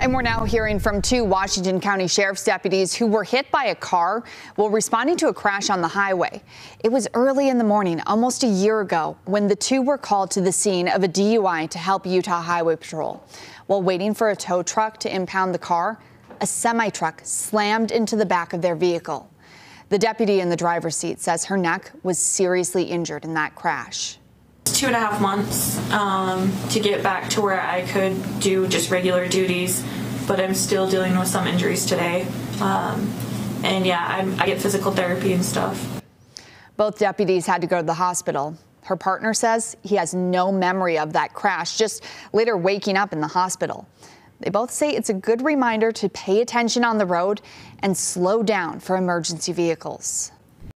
And we're now hearing from two Washington County Sheriff's deputies who were hit by a car while responding to a crash on the highway. It was early in the morning, almost a year ago, when the two were called to the scene of a DUI to help Utah Highway Patrol. While waiting for a tow truck to impound the car, a semi truck slammed into the back of their vehicle. The deputy in the driver's seat says her neck was seriously injured in that crash two and a half months um, to get back to where I could do just regular duties, but I'm still dealing with some injuries today. Um, and yeah, I'm, I get physical therapy and stuff. Both deputies had to go to the hospital. Her partner says he has no memory of that crash, just later waking up in the hospital. They both say it's a good reminder to pay attention on the road and slow down for emergency vehicles.